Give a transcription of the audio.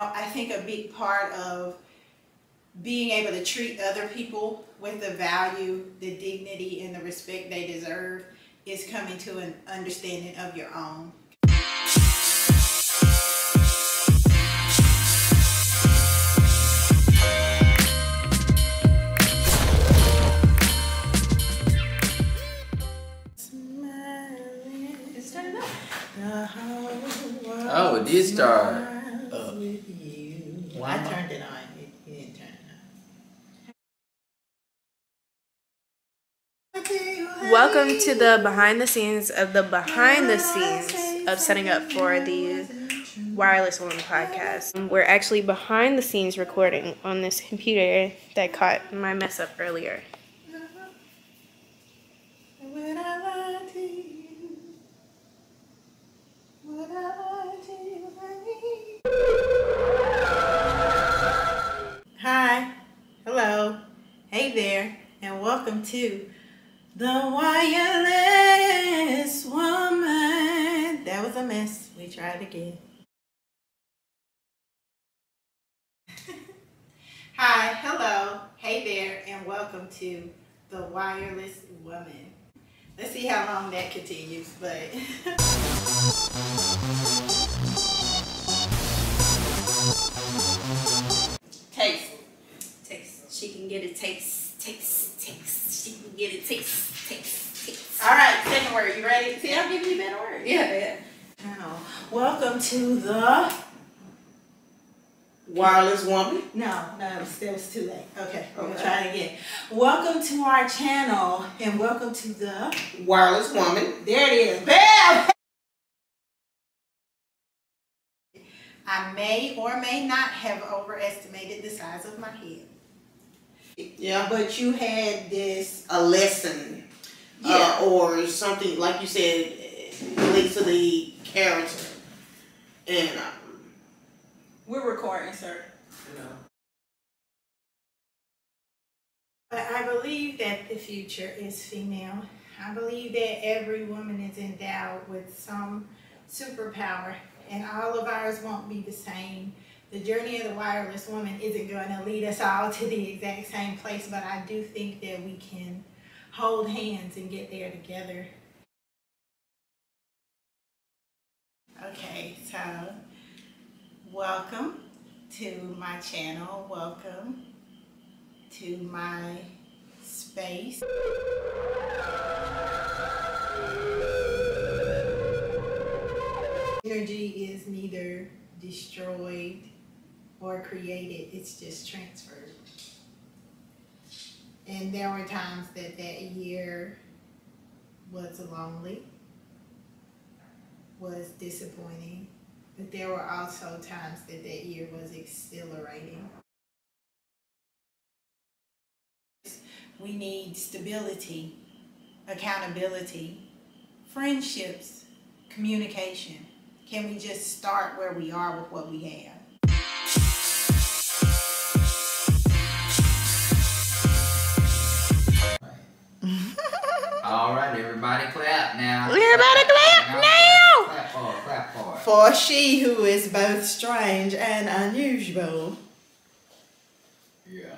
I think a big part of being able to treat other people with the value, the dignity, and the respect they deserve is coming to an understanding of your own. Oh, it did start up. I turned it on. You, you didn't turn it on. Welcome to the behind the scenes of the behind the scenes of setting up for the Wireless Woman podcast. We're actually behind the scenes recording on this computer that caught my mess up earlier. Would I lie to you? Would I and welcome to the Wireless Woman. That was a mess. We tried again. Hi, hello, hey there, and welcome to the Wireless Woman. Let's see how long that continues, but. Taste. Taste. Taste. She can get it. Taste. Taste. Taste. All right, second word. You ready? See, I'm giving you better words. Yeah, yeah. Now, welcome to the. Wireless woman. No, no, still was too late. Okay, we're gonna try it again. Welcome to our channel and welcome to the. Wireless woman. There it is. Bam! I may or may not have overestimated the size of my head. Yeah. But you had this. A lesson. Yeah. Uh, or something like you said relates to the character. And um, We're recording, sir. you know. But I believe that the future is female. I believe that every woman is endowed with some superpower, and all of ours won't be the same. The journey of the wireless woman isn't going to lead us all to the exact same place, but I do think that we can hold hands and get there together. Okay, so welcome to my channel. Welcome to my space. Energy is neither destroyed or created, it's just transferred. And there were times that that year was lonely, was disappointing, but there were also times that that year was exhilarating. We need stability, accountability, friendships, communication. Can we just start where we are with what we have? Everybody clap now. Everybody clap, now. Clap for, clap for. For she who is both strange and unusual. Yeah.